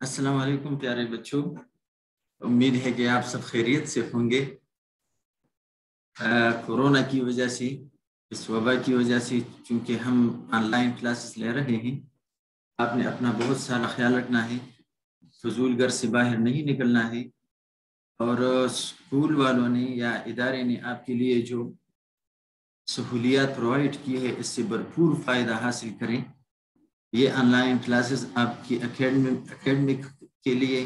अस्सलाम वालेकुम प्यारे बच्चों। उम्मीद है कि आप सब खैरियत से होंगे। कोरोना की वजह से, इस वबा की वजह से चूँकि हम ऑनलाइन क्लासेस ले रहे हैं, आपने अपना बहुत सारा ख्याल रखना है। फजूल घर से बाहर नहीं निकलना है। और स्कूल वालों ने या इदारे ने आपके लिए जो सहूलियात प्रोवाइड की है इससे भरपूर फ़ायदा हासिल करें। ये ऑनलाइन क्लासेस आपकी अकेडमिक एकेडमिक के लिए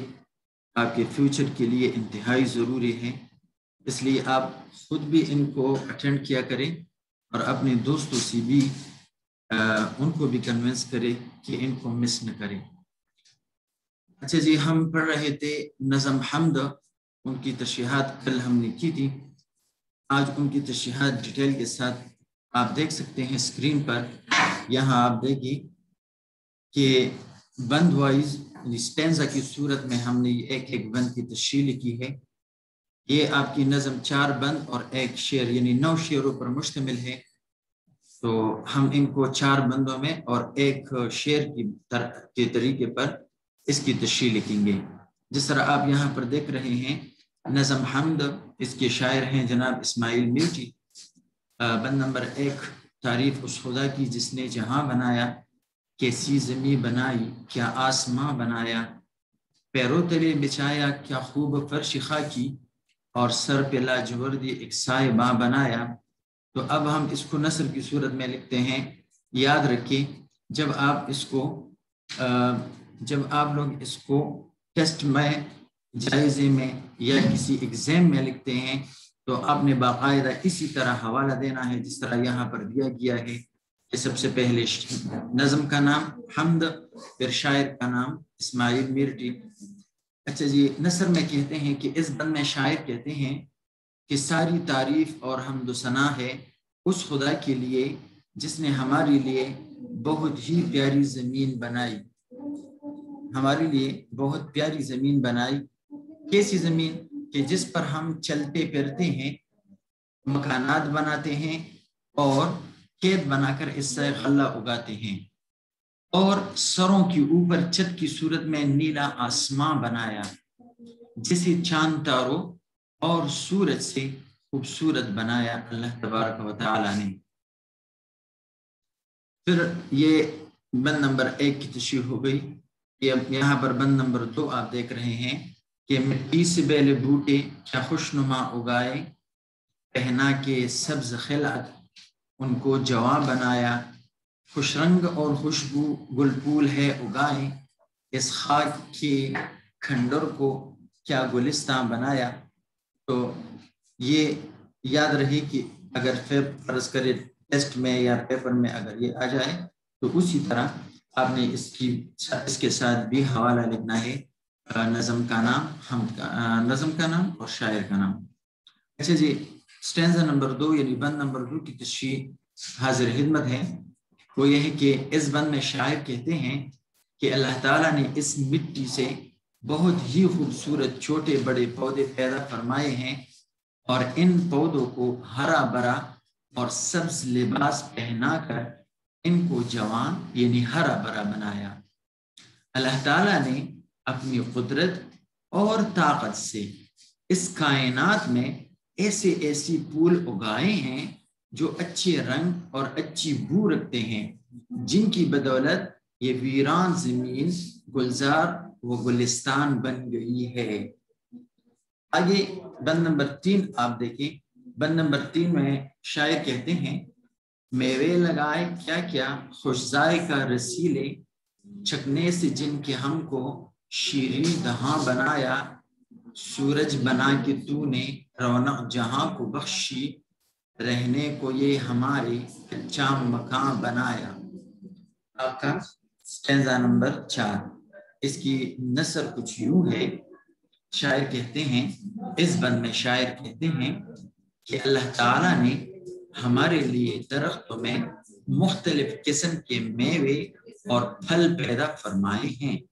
आपके फ्यूचर के लिए इंतहाई ज़रूरी है। इसलिए आप खुद भी इनको अटेंड किया करें और अपने दोस्तों से भी आ, उनको भी कन्विंस करें कि इनको मिस न करें। अच्छा जी हम पढ़ रहे थे नज़म हमद उनकी तशरीहत कल हमने की थी। आज उनकी तशरीहत डिटेल के साथ आप देख सकते हैं स्क्रीन पर। यहाँ आप देखिए कि बंद वाइज स्टेंजा की सूरत में हमने एक एक बंद की तशरीह की है। ये आपकी नज़म चार बंद और एक शेर यानी नौ शेरों पर मुश्तमिल है। तो हम इनको चार बंदों में और एक शेर की तर, के तरीके पर इसकी तशरीह लिखेंगे। जिस तरह आप यहाँ पर देख रहे हैं नज़म हमद, इसके शायर हैं जनाब इस्माइल मीठी बंद नंबर एक, तारीफ़ उस खुदा की जिसने जहाँ बनाया, कैसी जमी बनाई, क्या आसमां बनाया, पैरों तले बिछाया, क्या खूब फर्श की, और सर पे लाजवर्दी एक साहिबा बनाया। तो अब हम इसको नसर की सूरत में लिखते हैं। याद रखें, जब आप इसको जब आप लोग इसको टेस्ट में जायजे में या किसी एग्ज़ाम में लिखते हैं तो आपने बाकायदा इसी तरह हवाला देना है जिस तरह यहाँ पर दिया गया है। कि सबसे पहले नज़म का नाम, हमद, फिर शायर का नाम, इस्माइल मिर्टी। अच्छा जी, नसर में कहते हैं कि इस बंद में शायर कहते हैं कि सारी तारीफ़ और हमदसना है उस खुदा के लिए जिसने हमारे लिए बहुत ही प्यारी ज़मीन बनाई। हमारे लिए बहुत प्यारी ज़मीन बनाई कैसी ज़मीन कि जिस पर हम चलते फिरते हैं, मकानात बनाते हैं और खेत बनाकर इससे गल्ला उगाते हैं। और सरों के ऊपर, छत की सूरत में नीला आसमां बनाया, जिसे चाँद तारों और सूरज से खूबसूरत बनाया अल्लाह तबारक व ने। फिर ये बंद नंबर एक की तशरी हो गई। ये यहाँ पर बंद नंबर दो आप देख रहे हैं। कि मिट्टी से बेले बूटे क्या खुशनुमा उगाए, पहना के सब्ज खिलात उनको जवा बनाया खुश रंग और खुशबू गुलपूल है उगाए, इस खाक के खंडर को क्या गुलिस्तान बनाया। तो ये याद रहे कि अगर फिर फ़र्ज़ करे टेस्ट में या पेपर में अगर ये आ जाए तो उसी तरह आपने इसकी, इसके साथ भी हवाला लिखना है। नज़म का नाम, हम का नज़म का नाम और शायर का नाम। अच्छा जी स्टेंजा नंबर दो यानी बंद नंबर दो की तशी हाजिर खिदमत है, वो ये है कि इस बंद में शायर कहते हैं कि अल्लाह ताला ने इस मिट्टी से बहुत ही खूबसूरत छोटे बड़े पौधे पैदा फरमाए हैं और इन पौधों को हरा भरा और सब्ज लिबास पहनाकर इनको जवान यानी हरा भरा बनाया। अल्लाह ताला ने अपनी कुदरत और ताकत से। इस कायनात में ऐसे ऐसी फूल उगाए हैं जो अच्छे रंग और अच्छी बू रखते हैं, जिनकी बदौलत ये वीरान ज़मीन, गुलजार व गुलिस्तान बन गई है। आगे बंद नंबर तीन आप देखें। बंद नंबर तीन में शायर कहते हैं, मेवे लगाए क्या क्या खुशजाए का रसीले, छकने से जिनके हमको शीरी दहा बनाया, सूरज बना के तूने रौनक जहाँ को बख्शी, रहने को ये हमारे अच्छा मकान बनाया। आपका स्टेंजा नंबर चार। इसकी नसर कुछ यूँ है, शायर कहते हैं, इस बंद में शायर कहते हैं कि अल्लाह ताला ने हमारे लिए दरख्तों में मुख्तलिफ़ किस्म के मेवे और फल पैदा फरमाए हैं।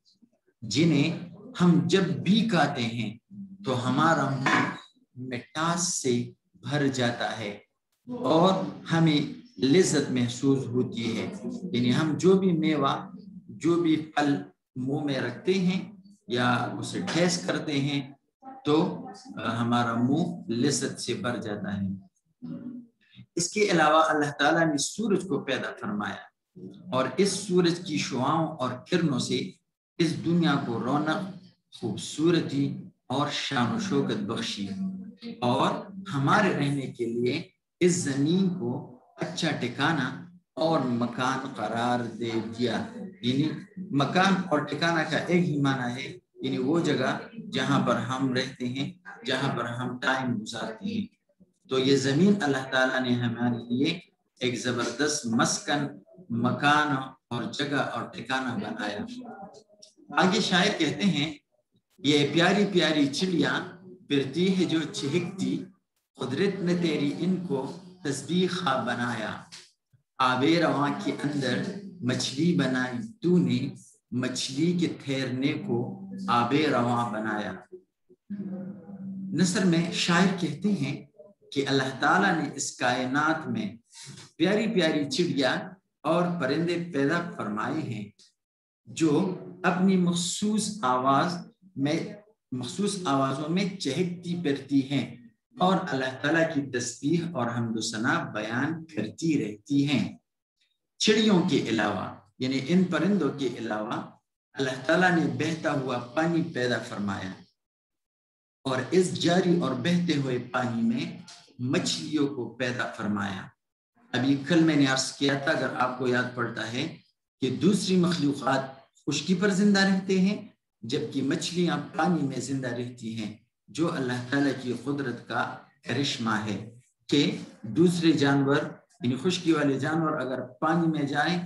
जिन्हें हम जब भी खाते हैं तो हमारा मुँह मिठास से भर जाता है और हमें लिज्जत महसूस होती है। यानी हम जो भी मेवा, जो भी फल मुँह में रखते हैं या उसे ठेस करते हैं तो हमारा मुँह लिज्जत से भर जाता है। इसके अलावा अल्लाह ताला ने सूरज को पैदा फरमाया और इस सूरज की शुआओं और किरणों से इस दुनिया को रौनक, खूबसूरती और शान शौकत बख्शी और हमारे रहने के लिए इस ज़मीन को अच्छा ठिकाना और मकान करार दे दिया यानी मकान और ठिकाना का एक ही माना है, यानी वो जगह जहाँ पर हम रहते हैं, जहाँ पर हम टाइम गुजारते हैं। तो ये ज़मीन अल्लाह ताला ने हमारे लिए एक ज़बरदस्त मस्कन, मकान और जगह और ठिकाना बनाया। आगे शायर कहते हैं, ये प्यारी प्यारी चिड़िया फिरती है जो चिहकती कुदरत ने तेरी इनको तस्बीखा बनाया। आबे रवा के अंदर मछली बनाई तूने, मछली के ठहरने को आबे रवा बनाया। नसर में शायर कहते हैं कि अल्लाह ताला ने इस कायनात में प्यारी प्यारी चिड़िया और परिंदे पैदा फरमाए हैं, जो अपनी मखसूस आवाज़ में, मखसूस आवाजों में चहकती फिरती हैं और अल्लाह ताला की तस्बीह और हमदुसना बयान करती रहती हैं। चिड़ियों के अलावा, यानी इन परिंदों के अलावा अल्लाह ताला ने बहता हुआ पानी पैदा फरमाया और इस जारी और बहते हुए पानी में मछलियों को पैदा फरमाया। अभी कल मैंने अर्ज़ किया था, अगर आपको याद पड़ता है कि दूसरी मखलूक़ात खुशकी पर ज़िंदा रहते हैं, जबकि मछलियाँ पानी में ज़िंदा रहती हैं, जो अल्लाह ताला की कुदरत का करिश्मा है कि दूसरे जानवर, यानी खुशकी वाले जानवर अगर पानी में जाएँ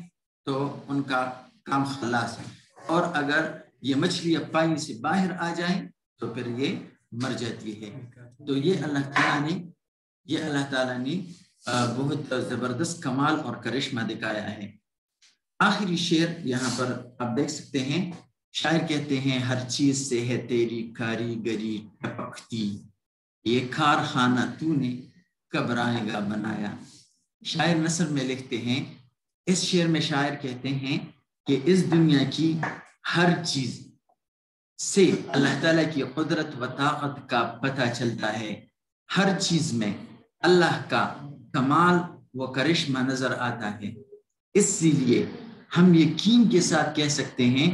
तो उनका काम खलास है। और अगर ये मछलियाँ पानी से बाहर आ जाएँ तो फिर ये मर जाती है। तो ये अल्लाह ताला ने, ये अल्लाह ताला ने बहुत ज़बरदस्त कमाल और करिश्मा दिखाया है। आखिरी शेर यहाँ पर आप देख सकते हैं। शायर कहते हैं, हर चीज़ से है तेरी कारीगरी टपकती। ये कारखाना तूने कब आएगा बनाया। शायर नसर में लिखते हैं, इस शेर में शायर कहते हैं कि इस दुनिया की हर चीज़ से अल्लाह ताला की कुदरत व ताकत का पता चलता है। हर चीज़ में अल्लाह का कमाल व करिश्मा नज़र आता है। इसीलिए हम यकीन के साथ कह सकते हैं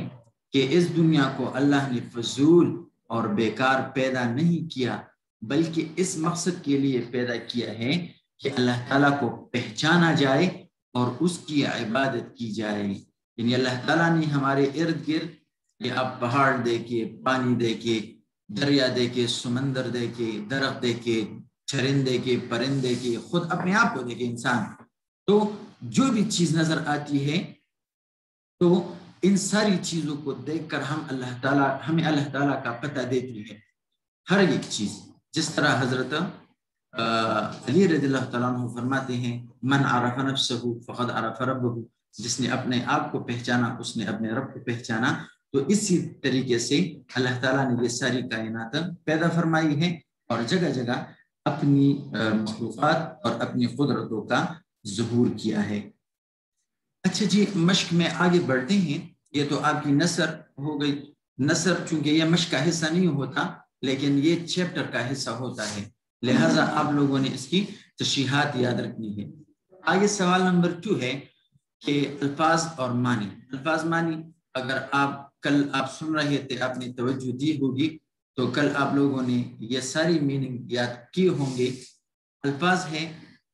कि इस दुनिया को अल्लाह ने फजूल और बेकार पैदा नहीं किया, बल्कि इस मकसद के लिए पैदा किया है कि अल्लाह ताला को पहचाना जाए और उसकी इबादत की जाए। यानी अल्लाह ताला ने हमारे इर्द गिर्द ये आप पहाड़ देखे, पानी देखे, दरिया देखे, समंदर देखे, दरख्त देखे चरिंदे के परिंदे के खुद अपने आप को देखे इंसान। तो जो भी चीज़ नज़र आती है तो इन सारी चीज़ों को देखकर हम अल्लाह ताला, हमें अल्लाह ताला का पता देती है। हर एक चीज़, जिस तरह हज़रत अली रज़ी फरमाते हैं, मन आरफ नफ्सहु, फ़कद आरफ रब्बहु जिसने अपने आप को पहचाना, उसने अपने रब को पहचाना। तो इसी तरीके से अल्लाह ताला ने ये सारी कायनात पैदा फरमाई है और जगह जगह अपनी मखलूक़ात और अपनी कुदरतों का जहूर किया है। अच्छा जी, मश्क में आगे बढ़ते हैं। ये तो आपकी नसर हो गई। नसर चूँकि यह मश्क का हिस्सा नहीं होता, लेकिन ये चैप्टर का हिस्सा होता है। लिहाजा आप लोगों ने इसकी तशीहत याद रखनी है। आगे सवाल नंबर टू है कि अल्फाज और मानी। अल्फाज मानी, अगर आप, कल आप सुन रहे थे, आपने तवज्जो दी होगी तो कल आप लोगों ने ये सारी मीनिंग याद किए होंगे। अल्फाज है,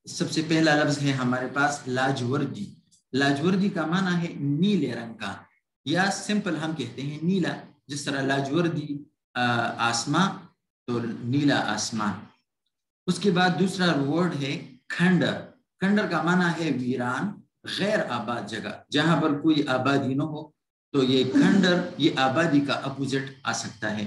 सबसे पहला लफ्ज है हमारे पास, लाजवर्दी। लाजवर्दी का माना है नीले रंग का, या सिंपल हम कहते हैं नीला, जिस तरह लाजवर्दी आसमां तो नीला आसमान उसके बाद दूसरा वर्ड है खंडर। खंडर का माना है वीरान, गैर आबाद जगह। जहाँ पर कोई आबादी न हो तो ये खंडर, ये आबादी का अपोजिट आ सकता है।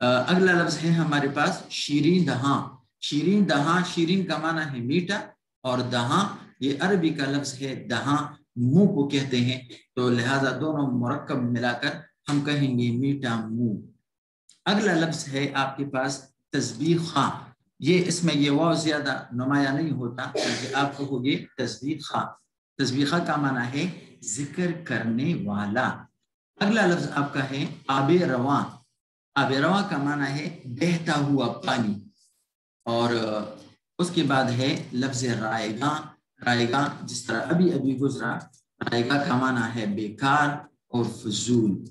अगला लफ्ज है हमारे पास शीरीन दहा। शीरीन दहा, शीरीन का माना है मीठा, और दहा ये अरबी का लफ्ज है, दहा मुँह को कहते हैं। तो लिहाजा दोनों मरकब मिलाकर हम कहेंगे मीठा मुँह। अगला लफ्ज है आपके पास तस्बी खां। ये इसमें ये वाव ज़्यादा नुमाया नहीं होता, क्योंकि आप कहोगे तस्बीखा तस्बीखा का माना है ज़िक्र करने वाला। अगला लफ्ज आपका है आब रवा। आब रवा का माना है बहता हुआ पानी। और उसके बाद है लफ्ज रायगा। रायगा जिस तरह अभी अभी गुजरा रायगा का माना है बेकार और फजूल।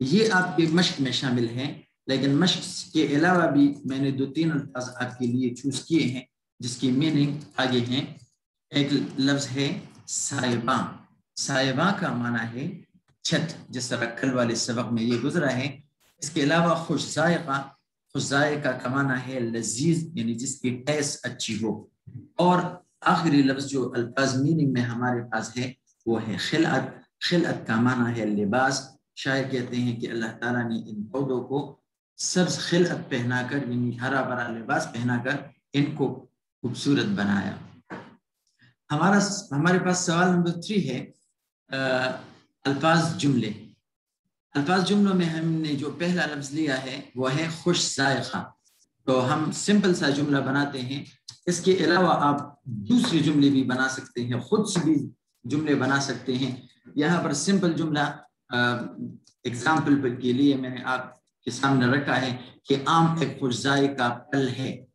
ये आपके मश्क में शामिल है, लेकिन मश्क के अलावा भी मैंने दो तीन अल्फाज आपके लिए चूज़ किए हैं, जिसकी मीनिंग आगे हैं। एक लफ्ज है साहिबा साहिबा का माना है छत, जिस तरह कल वाले सबक में ये गुजरा है। इसके अलावा खुश जायका खुश जायका का माना है लजीज, यानी जिसकी टेस्ट अच्छी हो। और आखिरी लफ्ज जो अल्फाज मीनिंग में हमारे पास है, वो है खिलत खिलत का माना है लिबास। शायर कहते हैं कि अल्लाह ताला ने इन पौधों को सब्ज खिलत पहनाकर, यानी हरा भरा लिबास पहनाकर इनको खूबसूरत बनाया। हमारा हमारे पास सवाल नंबर थ्री है अल्फाज जुमले। अल्फाज जुमलों में हमने जो पहला लफ्ज लिया है वह है खुश जायका। तो हम सिंपल सा जुमला बनाते हैं। इसके अलावा आप दूसरे जुमले भी बना सकते हैं, खुद से भी जुमले बना सकते हैं। यहाँ पर सिंपल जुमला एग्ज़ाम्पल के लिए मैंने आपके सामने रखा है कि आम एक खुशजाए का पल है।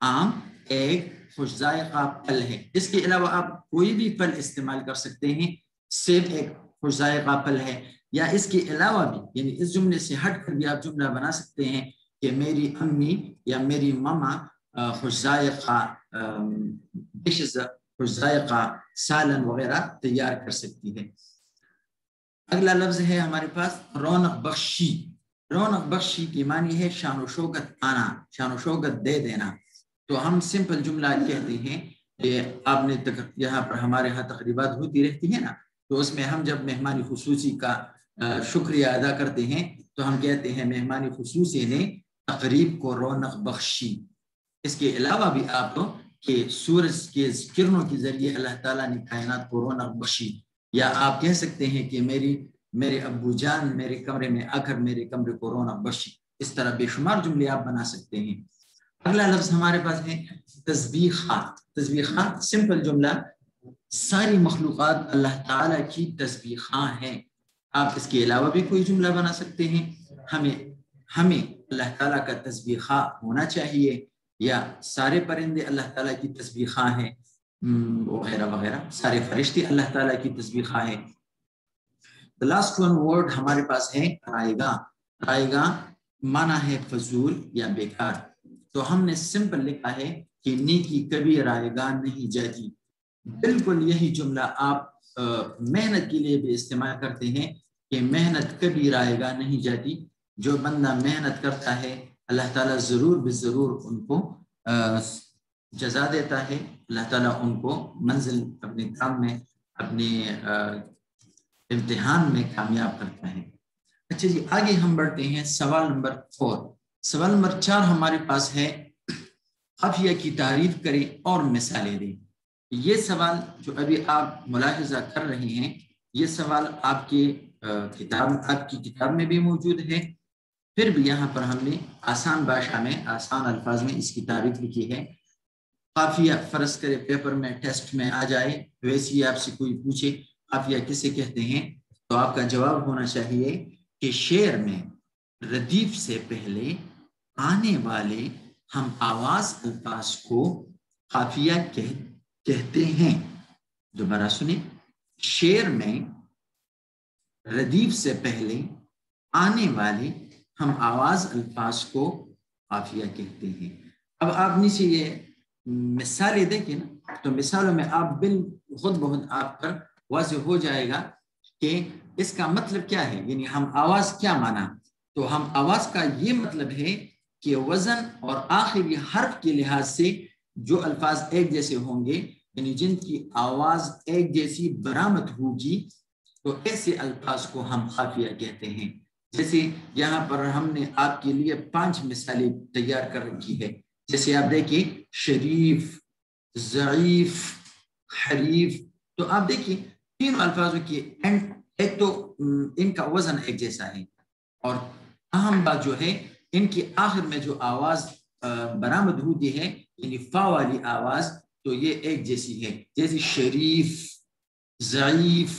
आम एक खुशजाए का पल है। इसके अलावा आप कोई भी फल इस्तेमाल कर सकते हैं सेब एक खुशजाए का पल है। या इसके अलावा भी, यानी इस जुमले से हट कर भी आप जुमला बना सकते हैं। कि मेरी अम्मी या मेरी मामा खुशजायका सालन वगैरह तैयार कर सकती है अगला लफ्ज है हमारे पास रौनक बख्शी रौनक बख्शी की मानी है शान शोकत आना शान शोकत दे देना तो हम सिंपल जुमला कहते हैं कि आपने तक यहाँ पर हमारे यहाँ तकरीबात होती रहती है ना तो उसमें हम जब मेहमानी खसूसी का शुक्रिया अदा करते हैं तो हम कहते हैं मेहमानी खसूसी ने तकरीब को रौनक बख्शी इसके अलावा भी आप कि सूरज के किरणों के ज़रिए अल्लाह ताला ने कायनात को रौनक बख्शी या आप कह सकते हैं कि मेरी मेरे अबू जान मेरे कमरे में आकर मेरे कमरे को रौनक बख्शी इस तरह बेशुमार जुमले आप बना सकते हैं अगला लफ्ज हमारे पास है तस्बीखा तस्बीखा सिंपल जुमला सारी मखलूक अल्लाह ताला की तस्बीखा हैं आप इसके अलावा भी कोई जुमला बना सकते हैं हमें हमें अल्लाह ताला का तस्बीखा होना चाहिए, या सारे परिंदे अल्लाह ताला की तस्बीखा हैं वगैरह वगैरह, सारे फरिश्ते अल्लाह ताला की तस्बीखा है। द लास्ट वन वर्ड हमारे पास है, रायगा। रायगा माना है फजूल या बेकार। तो हमने सिंपल लिखा है कि नेकी कभी रायगा नहीं जाती। बिल्कुल यही जुमला आप मेहनत के लिए भी इस्तेमाल करते हैं कि मेहनत कभी रायगा नहीं जाती। जो बंदा मेहनत करता है, अल्लाह ताला ज़रूर भी ज़रूर उनको जजा देता है। अल्लाह ताला उनको मंजिल अपने काम में, अपने इम्तिहान में कामयाब करता है। अच्छा जी, आगे हम बढ़ते हैं सवाल नंबर फोर। सवाल नंबर चार हमारे पास है काफिया की तारीफ़ करें और मिसालें दें। ये सवाल जो अभी आप मुलाहजा कर रहे हैं, ये सवाल आपके किताब, आपकी किताब में भी मौजूद है फिर भी यहाँ पर हमने आसान भाषा में आसान अल्फाज में इसकी तारीफ़ लिखी है। काफिया फ़र्ज़ करे पेपर में टेस्ट में आ जाए वैसे ही आपसे कोई पूछे काफिया किसे कहते हैं तो आपका जवाब होना चाहिए कि शेर में रदीफ से पहले आने वाले हम आवाज़ अल्फाज को काफिया कह, कहते हैं। दोबारा सुने शेर में रदीफ से पहले आने वाले हम आवाज़ अल्फाज को काफिया कहते हैं। अब आप नीचे ये मिसालें देखें ना तो मिसालों में आप बिल खुद बहुत आप पर वाज हो जाएगा कि इसका मतलब क्या है? यानी हम आवाज़ क्या माना? तो हम आवाज़ का ये मतलब है कि वज़न और आखिरी हर्फ के लिहाज से जो अल्फाज एक जैसे होंगे, यानी जिनकी आवाज़ एक जैसी बरामद होगी तो ऐसे अल्फाज को हम खाफिया कहते हैं। जैसे यहाँ पर हमने आपके लिए पाँच मिसालें तैयार कर रखी है। जैसे आप देखिए, शरीफ ज़ीफ हरीफ तो आप देखिए, तीन अल्फाजों की एंड एक तो इनका वज़न एक जैसा है। और अहम बात जो है, इनकी आखिर में जो आवाज़ बरामद होती है, यानी फा वाली आवाज़ तो ये एक जैसी है। जैसे शरीफ ज़यीफ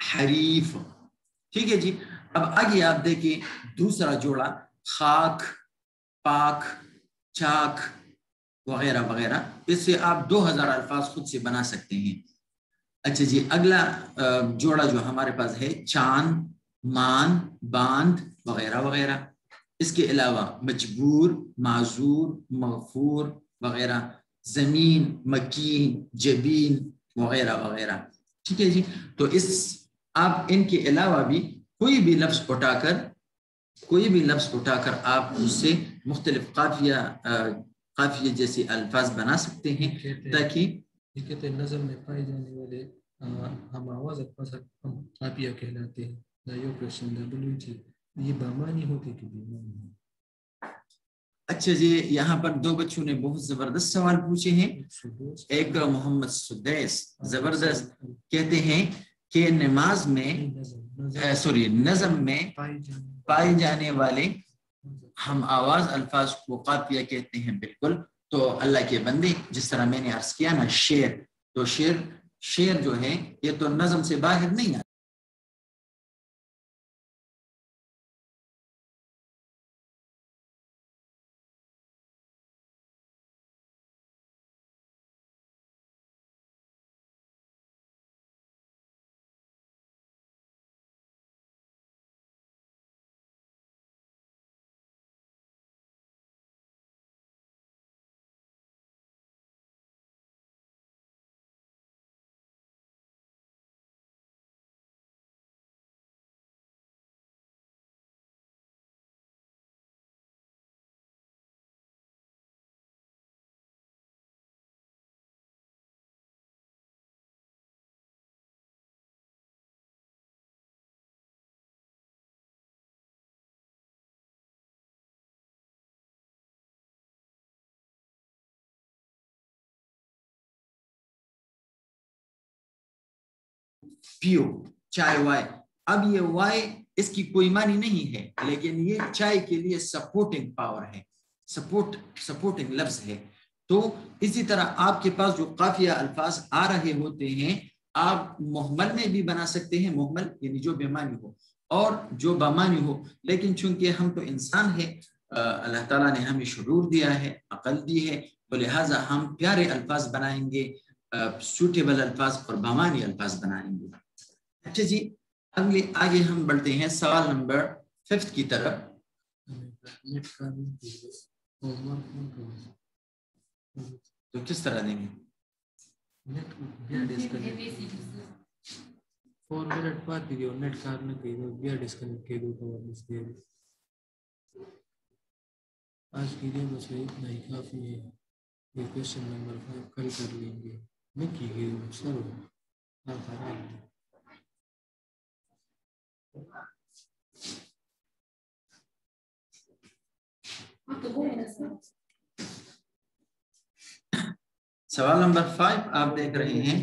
हरीफ, ठीक है जी? अब आगे आप देखिए दूसरा जोड़ा, खाक, पाक, चाक, वगैरह वगैरह। इससे आप 2000 अल्फाज खुद से बना सकते हैं। अच्छा जी, अगला जोड़ा जो हमारे पास है, चाँद, मान, बाँध, वगैरह वगैरह। इसके अलावा मजबूर, माजूर, मगफूर, वगैरह। ज़मीन, मकीन, जबीन, वगैरह वगैरह। ठीक है जी तो इस, आप इनके अलावा भी कोई भी लफ्ज उठाकर कोई भी लफ्ज उठाकर आप उससे मुख्तलिफ़ काफिया काफिया जैसे अल्फाज बना सकते हैं ताकि कहते नज़म में पाए जाने वाले हम आवाज़ हम काफिया कहलाते हैं। ये बामानी होते कि बेमानी? अच्छा जी यहाँ पर दो बच्चों ने बहुत ज़बरदस्त सवाल पूछे हैं। एक मोहम्मद सुदैस ज़बरदस्त कहते हैं कि नमाज़ में सॉरी नजम में पाए जाने वाले हम आवाज़ अल्फाज को काफिया कहते हैं बिल्कुल तो अल्लाह के बंदे जिस तरह मैंने अर्ज़ किया ना शेर तो शेर शेर जो है ये तो नजम से बाहर नहीं आता पियो चाय वाय अब ये वाय इसकी कोई मानी नहीं है, लेकिन ये चाय के लिए सपोर्टिंग पावर है सपोर्ट सपोर्टिंग लफ्ज है। तो इसी तरह आपके पास जो काफिया अल्फाज आ रहे होते हैं, आप मोहम्मल में भी बना सकते हैं, मोहम्मल यानी जो बेमानी हो, और जो बमानी हो। लेकिन चूँकि हम तो इंसान है अल्लाह ताला ने हमें शुरूर दिया है, अकल दी है तो लिहाजा हम प्यारे अल्फाज बनाएँगे सूटेबल अल्फाज और बमानी अल्फाज बनाएँगे। अच्छा जी, अगले, आगे हम बढ़ते हैं सवाल नंबर फिफ्थ की तरफ़। तो किस तरह देंगे? वीडियो नेट कारण डिस्कनेक्ट के दो आज के लिए बस इतना ही काफ़ी है। ये क्वेश्चन नंबर कल कर लेंगे। सवाल नंबर फाइव आप देख रहे हैं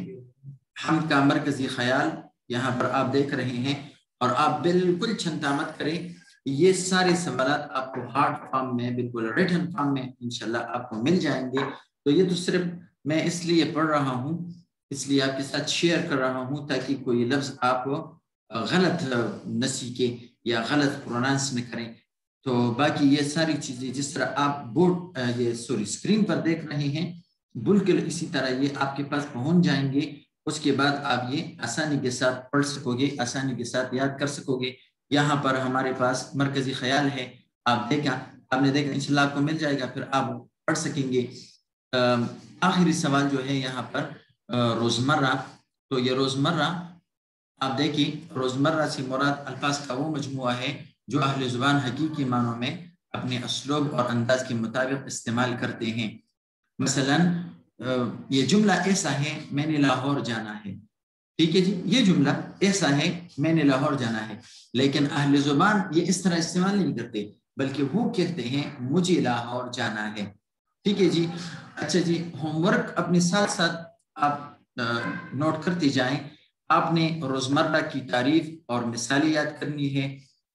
हम का मरकजी ख्याल, यहाँ पर आप देख रहे हैं, और आप बिल्कुल चिंता मत करें, ये सारे सवाल आपको हार्ड फॉर्म में, बिल्कुल रिटर्न फॉर्म में, इंशाल्लाह आपको मिल जाएँगे। तो ये तो सिर्फ़ मैं इसलिए पढ़ रहा हूँ, इसलिए आपके साथ शेयर कर रहा हूँ ताकि कोई लफ्ज आप गलत न सीखे या गलत प्रोनाउंस न करें। तो बाकी ये सारी चीज़ें जिस तरह आप बोर्ड ये सॉरी स्क्रीन पर देख रहे हैं, बिल्कुल इसी तरह ये आपके पास पहुँच जाएँगे। उसके बाद आप ये आसानी के साथ पढ़ सकोगे, आसानी के साथ याद कर सकोगे। यहाँ पर हमारे पास मरकजी ख्याल है। आप देखा, आपने देखा, इंशाल्लाह आपको मिल जाएगा, फिर आप पढ़ सकेंगे। आखिरी सवाल जो है यहाँ पर रोज़मर्रा। तो ये रोज़मर्रा, आप देखिए, रोज़मर्रा से मुराद अल्फाज का वो मजमु है जो अहल ज़ुबान हकीकी मानों में अपने असलोब और अंदाज के मुताबिक इस्तेमाल करते हैं। मसलन ये जुमला ऐसा है, मैंने लाहौर जाना है। ठीक है जी? ये जुमला ऐसा है, मैंने लाहौर जाना है। लेकिन अहल ज़ुबान ये इस तरह इस्तेमाल नहीं करते, बल्कि वो कहते हैं, मुझे लाहौर जाना है। ठीक है जी। अच्छा जी होमवर्क अपने साथ साथ आप नोट करते जाएँ। आपने रोज़मर्रा की तारीफ़ और मिसालें याद करनी है।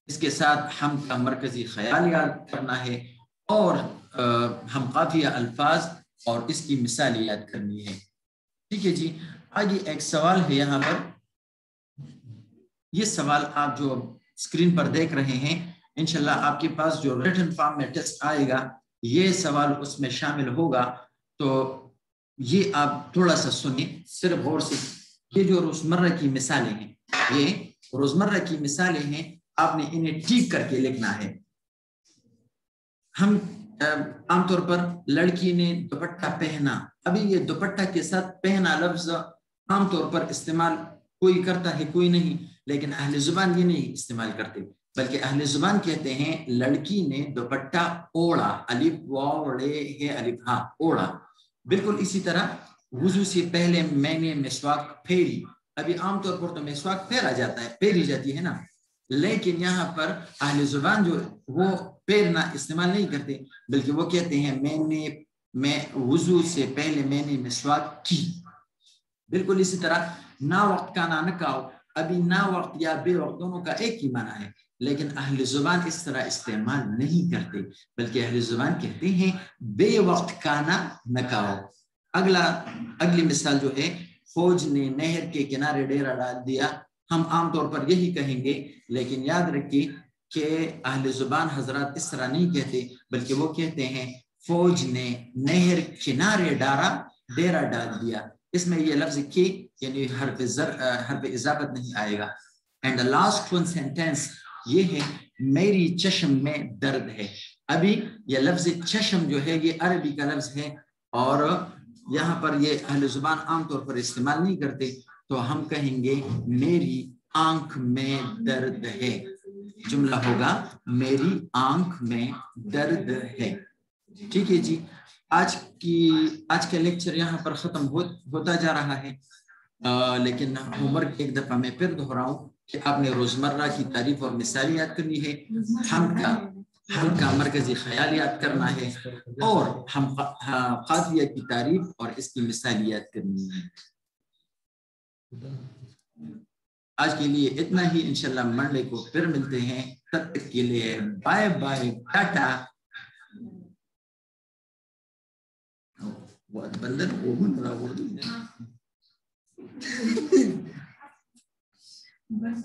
इसके साथ हम का मरकजी ख्याल याद करना है और आ, हम काफिया अल्फाज और इसकी मिसाल याद करनी है। ठीक है जी आगे एक सवाल है यहाँ पर। ये सवाल आप जो स्क्रीन पर देख रहे हैं इनशाला आपके पास जो रिटर्न फॉर्म में टेस्ट आएगा ये सवाल उसमें शामिल होगा तो ये आप थोड़ा सा सुनिए, सिर्फ़ और से। ये जो रोज़मर्रा की मिसालें हैं, ये रोज़मर्रा की मिसालें हैं, आपने इन्हें ठीक करके लिखना है। हम आमतौर पर लड़की ने दुपट्टा पहना, अभी ये दुपट्टा के साथ पहना लफ्ज आमतौर पर इस्तेमाल कोई करता है, कोई नहीं, लेकिन अहले ज़ुबान ये नहीं इस्तेमाल करते। बल्कि अहले ज़ुबान कहते हैं, लड़की ने दुपट्टा ओढ़ा, अलिफ वाड़े है, अलिफ हाँ ओढ़ा। बिल्कुल इसी तरह वज़ू से पहले मैंने मिसवाक फेरी। अभी आमतौर पर तो मिसवाक फेरा जाता है, फेरी जाती है ना? लेकिन यहाँ पर अहले ज़ुबान जो, वो फेरना इस्तेमाल नहीं करते, बल्कि वो कहते हैं, मैंने, मैं वज़ू से पहले मैंने मिसवाक की। बिल्कुल इसी तरह ना वक्त का ना नकाओ अभी ना वक्त या बे वक्त दोनों का एक ही माना है। लेकिन अहल ज़ुबान इस तरह इस्तेमाल नहीं करते, बल्कि अहल ज़ुबान कहते हैं बे वक्त काना नकाओ अगला, अगली मिसाल जो है, फौज ने नहर के किनारे डेरा डाल दिया। हम आमतौर पर यही कहेंगे, लेकिन याद रखिए कि अहल ज़ुबान हज़रत इस तरह नहीं कहते, बल्कि वो कहते हैं, फौज ने नहर किनारे डारा, डेरा डाल दिया। इसमें ये लफ्ज की, यानी हर हर इजाफत नहीं आएगा। And the last one sentence ये है मेरी चश्म में दर्द है। अभी ये लफ्ज चश्म जो है ये अरबी का लफ्ज है और यहाँ पर ये अहल ज़ुबान आमतौर पर इस्तेमाल नहीं करते तो हम कहेंगे मेरी आँख में दर्द है। जुमला होगा मेरी आँख में दर्द है। ठीक है जी आज की आज का लेक्चर यहाँ पर खत्म हो, होता जा रहा है। आ, लेकिन होमवर्क एक दफ़ा मैं फिर दोहराऊं। कि आपने रोज़मर्रा की तारीफ़ और मिसाल याद करनी है हम का हम का मरकजी ख्याल याद करना है और हम काफिया की तारीफ़ और इसकी मिसाल याद करनी है। आज के लिए इतना ही, इंशाल्लाह मंडे को फिर मिलते हैं। तब तक के लिए बाय बाय, टाटा। बंदर, वो उर्दू बस